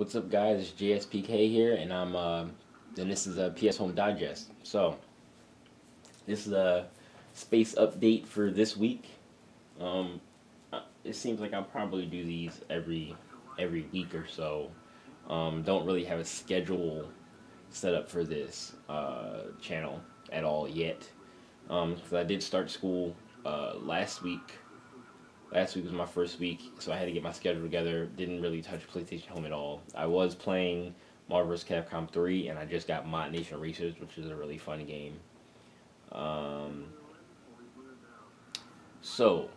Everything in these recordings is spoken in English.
What's up, guys? It's JaeSpK here, and I'm uh, and this is a PS Home Digest. So, this is a space update for this week. Um, uh, it seems like I'll probably do these every every week or so. Um, don't really have a schedule set up for this uh, channel at all yet. Um, cause I did start school uh, last week Last week was my first week, so I had to get my schedule together. Didn't really touch PlayStation Home at all. I was playing Marvel vs. Capcom 3, and I just got ModNation Racers, which is a really fun game. Um, so,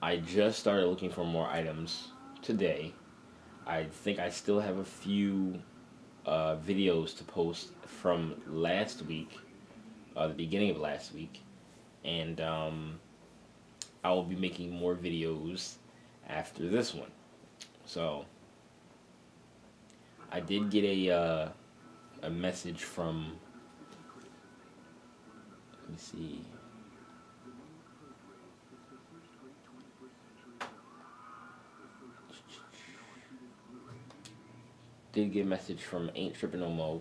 I just started looking for more items today. I think I still have a few uh, videos to post from last week, uh, the beginning of last week, and um, I will be making more videos after this one. So, I did get a, uh, a message from, let me see, did get a message from Ain't Trippin' No Mo,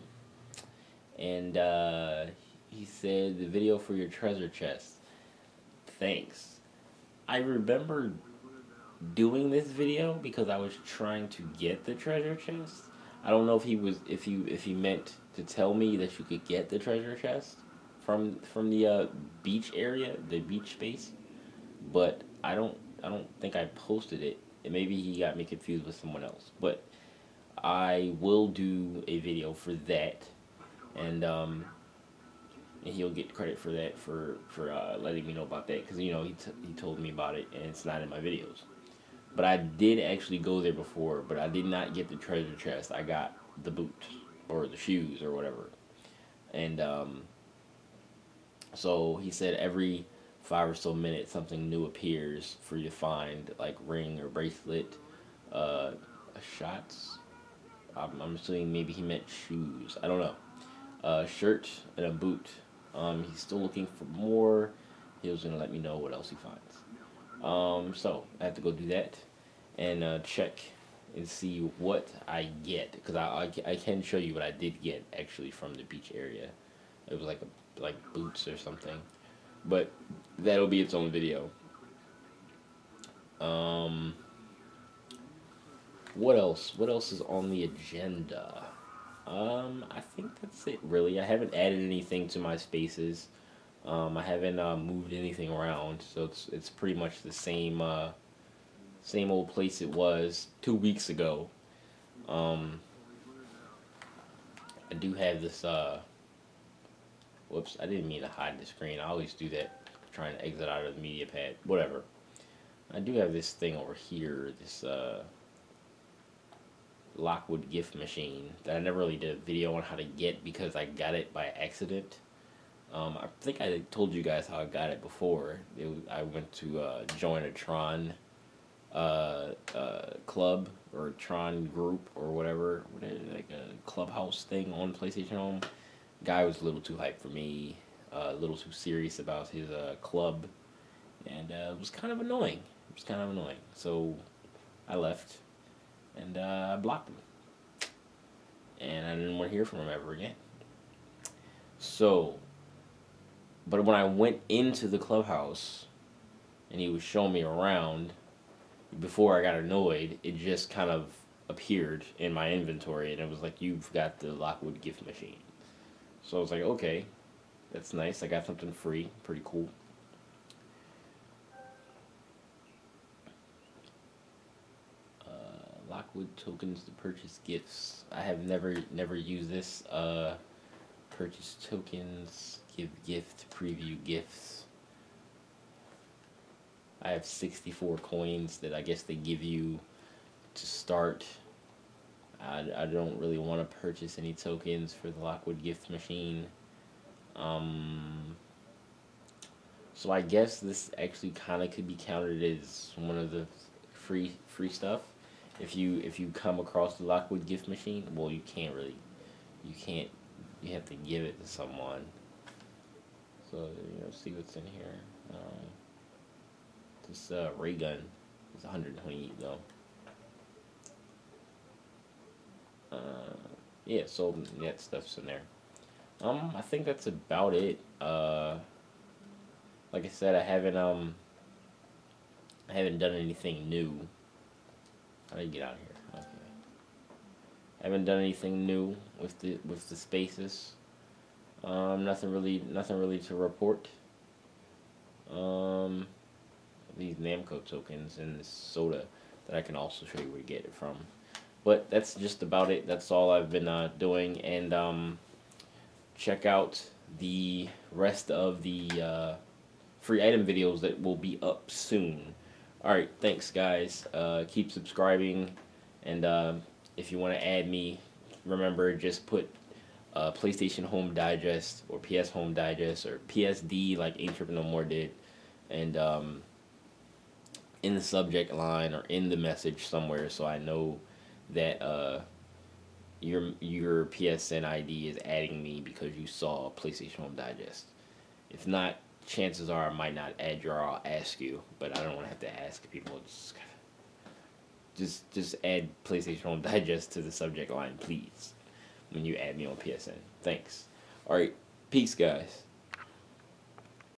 and uh, he said the video for your treasure chest. Thanks. I remember doing this video because I was trying to get the treasure chest. I don't know if he was if he if he meant to tell me that you could get the treasure chest from from the uh, beach area, the beach space, but I don't I don't think I posted it. And maybe he got me confused with someone else. But I will do a video for that, and um, and he'll get credit for that for for uh, letting me know about that because you know he he told me about it and it's not in my videos. But I did actually go there before, but I did not get the treasure chest. I got the boots or the shoes or whatever, and um, so he said every five or so minutes something new appears for you to find, like ring or bracelet, uh, shots. I'm, I'm assuming maybe he meant shoes. I don't know. A shirt and a boot um, he's still looking for more. He was going to let me know what else he finds. Um, so I have to go do that and uh, check and see what I get because I, I, I, can show you what I did get actually from the beach area. It was like a, like boots or something, but that'll be its own video. Um, what else? What else is on the agenda? Um, I think that's it really. I haven't added anything to my spaces. Um, I haven't uh, moved anything around, so it's it's pretty much the same uh, same old place it was two weeks ago. Um, I do have this. Uh, whoops! I didn't mean to hide the screen. I always do that, trying to exit out of the media pad. Whatever. I do have this thing over here. This uh, Lockwood gift machine that I never really did a video on how to get because I got it by accident. Um, I think I told you guys how I got it before. It I went to uh, join a Tron uh, uh, club or Tron group or whatever, like a clubhouse thing on PlayStation Home. Guy was a little too hyped for me, uh, a little too serious about his uh, club, and uh, it was kind of annoying. It was kind of annoying. So I left and uh, I blocked him. And I didn't want to hear from him ever again. So, but when I went into the clubhouse and he was showing me around, before I got annoyed, it just kind of appeared in my inventory and it was like, you've got the Lockwood gift machine. So I was like, okay, that's nice. I got something free. Pretty cool. Lockwood tokens to purchase gifts. I have never never used this. Uh, purchase tokens, give gift, preview gifts. I have 64 coins that I guess they give you to start. I, I don't really want to purchase any tokens for the Lockwood gift machine. Um, so I guess this actually kind of could be counted as one of the free free stuff if you if you come across the Lockwood gift machine, well, you can't really, you can't, you have to give it to someone. So you know, see what's in here. Um, this uh, ray gun is 120 though. yeah, so that stuff's in there. Um, I think that's about it. Uh, like I said, I haven't um, I haven't done anything new. How do you get out of here? Okay. I haven't done anything new with the with the spaces. Um, nothing really, nothing really to report. Um, these Namco tokens and this soda that I can also show you where to get it from. But that's just about it. That's all I've been uh, doing. And um, check out the rest of the uh, free item videos that will be up soon. Alright, thanks guys. Uh, keep subscribing. And uh, if you want to add me, remember just put uh, PlayStation Home Digest or PS Home Digest or PSD like Ain't Trippin' No More did. And um, in the subject line or in the message somewhere so I know that uh, your your PSN ID is adding me because you saw PlayStation Home Digest. If not, chances are I might not add you or I'll ask you, but I don't want to have to ask people. Just, just, just add PlayStation Home Digest to the subject line, please, when you add me on PSN. Thanks. All right, peace, guys.